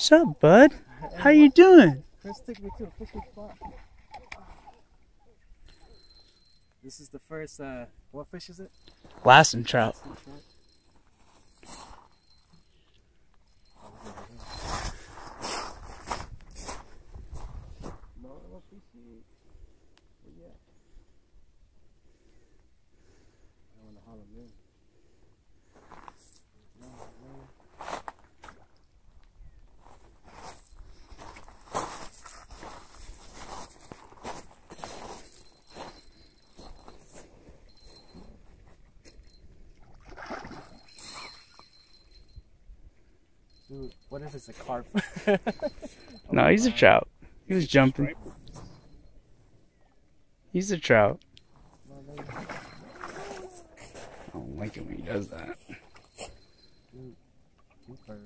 What's up, bud? How you doing? Chris took me to a fishing spot. This is the first, uh, what fish is it? Lasting trout. No, I don't fish it. Where you at? I want to haul him in. No, no. Dude, what if it's a carp? No, he's a trout. He was jumping. He's a trout. I don't like it when he does that. Keeper.